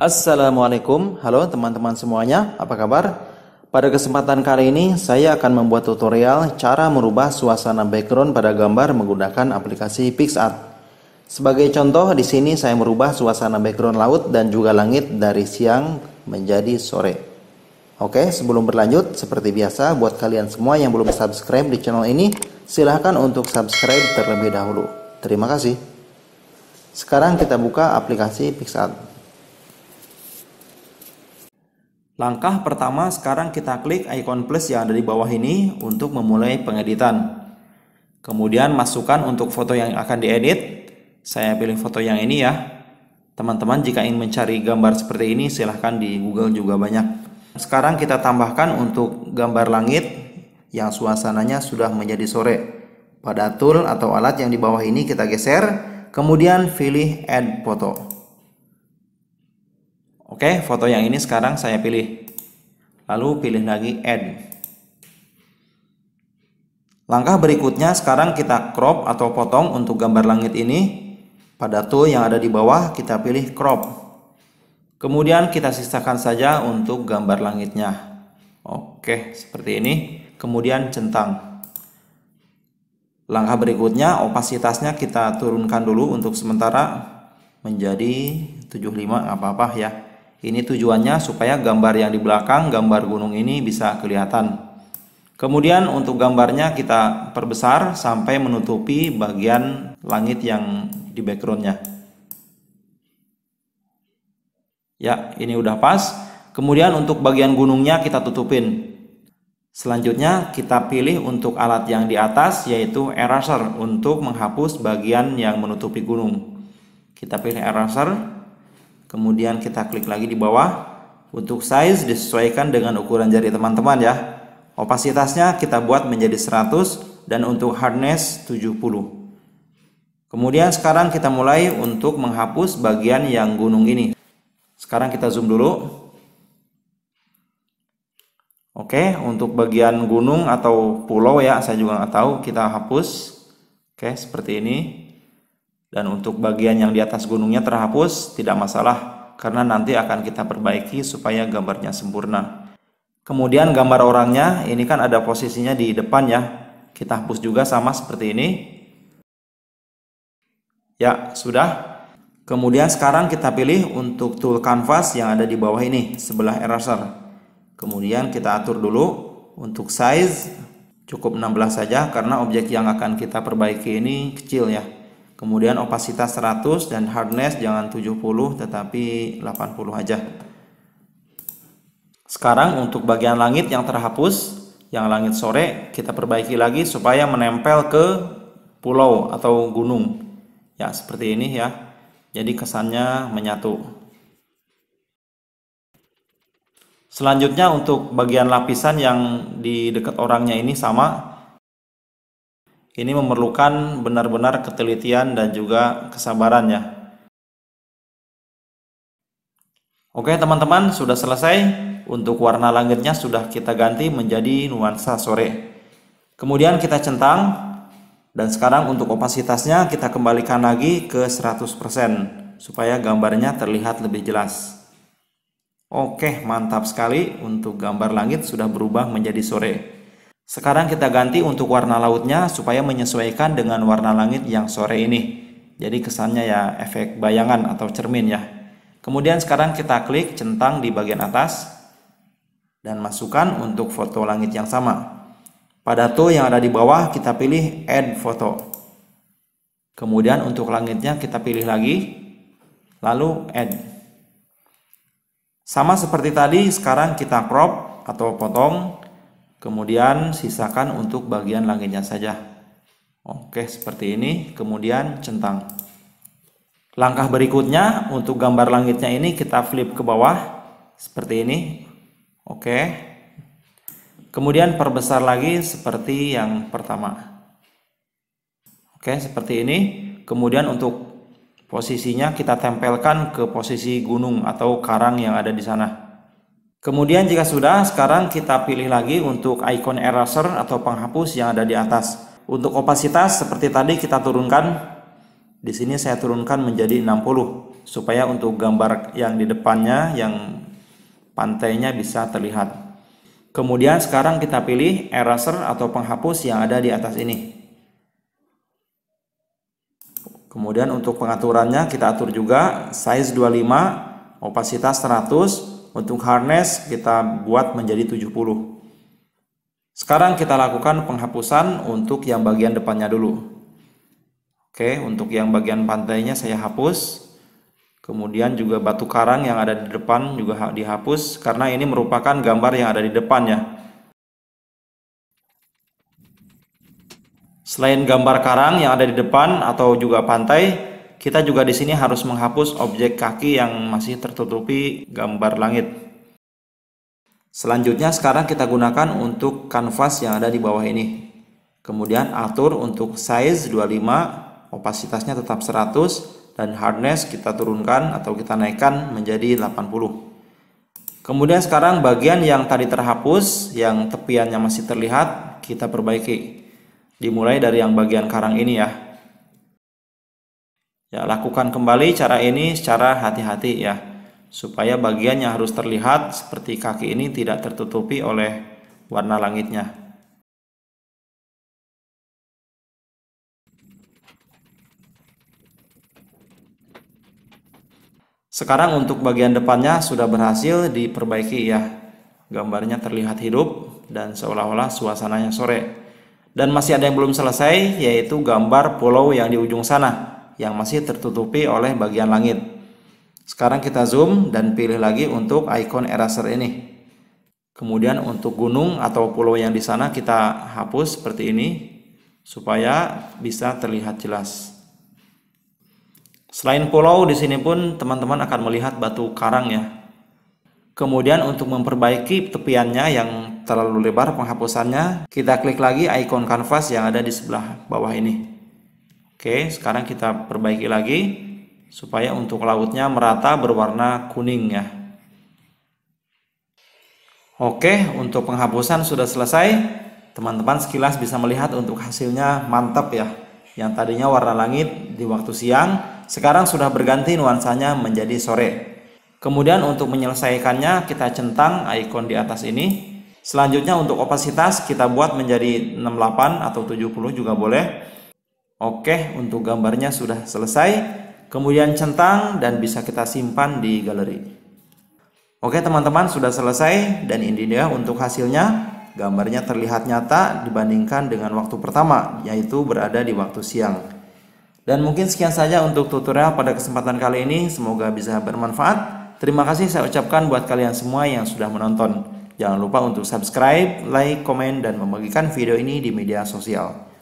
Assalamualaikum, halo teman-teman semuanya, apa kabar? Pada kesempatan kali ini saya akan membuat tutorial cara merubah suasana background pada gambar menggunakan aplikasi PixArt. Sebagai contoh di sini saya merubah suasana background laut dan juga langit dari siang menjadi sore. Oke, sebelum berlanjut seperti biasa buat kalian semua yang belum subscribe di channel ini, silahkan untuk subscribe terlebih dahulu. Terima kasih. Sekarang kita buka aplikasi PixArt. Langkah pertama sekarang kita klik icon plus yang ada di bawah ini untuk memulai pengeditan. Kemudian masukkan untuk foto yang akan diedit. Saya pilih foto yang ini ya. Teman-teman jika ingin mencari gambar seperti ini silahkan di Google juga banyak. Sekarang kita tambahkan untuk gambar langit yang suasananya sudah menjadi sore. Pada tool atau alat yang di bawah ini kita geser, kemudian pilih add photo. Oke, foto yang ini sekarang saya pilih. Lalu pilih lagi add. Langkah berikutnya sekarang kita crop atau potong untuk gambar langit ini. Pada tool yang ada di bawah kita pilih crop. Kemudian kita sisakan saja untuk gambar langitnya. Oke, seperti ini. Kemudian centang. Langkah berikutnya opasitasnya kita turunkan dulu untuk sementara menjadi 75 apa-apa ya. Ini tujuannya supaya gambar yang di belakang, gambar gunung ini bisa kelihatan. Kemudian untuk gambarnya kita perbesar sampai menutupi bagian langit yang di backgroundnya. Ya, ini udah pas. Kemudian untuk bagian gunungnya kita tutupin. Selanjutnya kita pilih untuk alat yang di atas yaitu eraser untuk menghapus bagian yang menutupi gunung. Kita pilih eraser kemudian kita klik lagi di bawah untuk size disesuaikan dengan ukuran jari teman-teman ya opasitasnya kita buat menjadi 100 dan untuk hardness 70 kemudian sekarang kita mulai untuk menghapus bagian yang gunung ini sekarang kita zoom dulu Oke, untuk bagian gunung atau pulau ya, saya juga nggak tahu. Kita hapus. Oke, seperti ini. Dan untuk bagian yang di atas gunungnya terhapus tidak masalah karena nanti akan kita perbaiki supaya gambarnya sempurna. Kemudian gambar orangnya ini kan ada posisinya di depan ya. Kita hapus juga sama seperti ini. Ya, sudah. Kemudian sekarang kita pilih untuk tool canvas yang ada di bawah ini sebelah eraser. Kemudian kita atur dulu untuk size cukup 16 saja karena objek yang akan kita perbaiki ini kecil ya. Kemudian opasitas 100 dan hardness jangan 70 tetapi 80 aja. Sekarang untuk bagian langit yang terhapus, yang langit sore kita perbaiki lagi supaya menempel ke pulau atau gunung. Ya, seperti ini ya. Jadi kesannya menyatu. Selanjutnya untuk bagian lapisan yang di dekat orangnya ini sama ini memerlukan benar-benar ketelitian dan juga kesabaran ya. Oke teman-teman sudah selesai untuk warna langitnya sudah kita ganti menjadi nuansa sore. Kemudian kita centang dan sekarang untuk opasitasnya kita kembalikan lagi ke 100% supaya gambarnya terlihat lebih jelas. Oke mantap sekali untuk gambar langit sudah berubah menjadi sore. Sekarang kita ganti untuk warna lautnya supaya menyesuaikan dengan warna langit yang sore ini. Jadi kesannya ya efek bayangan atau cermin ya. Kemudian sekarang kita klik centang di bagian atas dan masukkan untuk foto langit yang sama. Pada tool yang ada di bawah kita pilih add foto. Kemudian untuk langitnya kita pilih lagi lalu add. Sama seperti tadi sekarang kita crop atau potong Kemudian sisakan untuk bagian langitnya saja. Oke, seperti ini. Kemudian centang. Langkah berikutnya untuk gambar langitnya ini kita flip ke bawah seperti ini. Oke. Kemudian perbesar lagi seperti yang pertama. Oke, seperti ini. Kemudian untuk posisinya kita tempelkan ke posisi gunung atau karang yang ada di sana. Kemudian jika sudah, sekarang kita pilih lagi untuk icon eraser atau penghapus yang ada di atas. Untuk opasitas seperti tadi kita turunkan. Di sini saya turunkan menjadi 60 supaya untuk gambar yang di depannya yang pantainya bisa terlihat. Kemudian sekarang kita pilih eraser atau penghapus yang ada di atas ini. Kemudian untuk pengaturannya kita atur juga size 25, opasitas 100, untuk harness kita buat menjadi 70. Sekarang kita lakukan penghapusan untuk yang bagian depannya dulu. Oke, untuk yang bagian pantainya saya hapus. Kemudian juga batu karang yang ada di depan juga dihapus karena ini merupakan gambar yang ada di depannya. Selain gambar karang yang ada di depan atau juga pantai, kita juga di sini harus menghapus objek kaki yang masih tertutupi gambar langit. Selanjutnya sekarang kita gunakan untuk kanvas yang ada di bawah ini. Kemudian atur untuk size 25, opasitasnya tetap 100 dan hardness kita turunkan atau kita naikkan menjadi 80. Kemudian sekarang bagian yang tadi terhapus, yang tepiannya masih terlihat, kita perbaiki. Dimulai dari yang bagian karang ini ya. Ya, lakukan kembali cara ini secara hati-hati ya supaya bagian yang harus terlihat seperti kaki ini tidak tertutupi oleh warna langitnya. Sekarang untuk bagian depannya sudah berhasil diperbaiki ya. Gambarnya terlihat hidup dan seolah-olah suasananya sore. Dan masih ada yang belum selesai yaitu gambar pulau yang di ujung sana yang masih tertutupi oleh bagian langit. Sekarang kita zoom dan pilih lagi untuk icon eraser ini. Kemudian untuk gunung atau pulau yang di sana kita hapus seperti ini supaya bisa terlihat jelas. Selain pulau di sini pun teman-teman akan melihat batu karang ya. Kemudian untuk memperbaiki tepiannya yang terlalu lebar penghapusannya, kita klik lagi icon kanvas yang ada di sebelah bawah ini. Oke, sekarang kita perbaiki lagi supaya untuk lautnya merata berwarna kuning ya. Oke, untuk penghapusan sudah selesai. Teman-teman sekilas bisa melihat untuk hasilnya mantap ya. Yang tadinya warna langit di waktu siang, sekarang sudah berganti nuansanya menjadi sore. Kemudian untuk menyelesaikannya kita centang ikon di atas ini. Selanjutnya untuk opasitas kita buat menjadi 68 atau 70 juga boleh. Oke, untuk gambarnya sudah selesai kemudian centang dan bisa kita simpan di galeri. Oke teman-teman sudah selesai dan ini dia untuk hasilnya gambarnya terlihat nyata dibandingkan dengan waktu pertama yaitu berada di waktu siang. Dan mungkin sekian saja untuk tutorial pada kesempatan kali ini semoga bisa bermanfaat. Terima kasih saya ucapkan buat kalian semua yang sudah menonton. Jangan lupa untuk subscribe, like, komen, dan membagikan video ini di media sosial.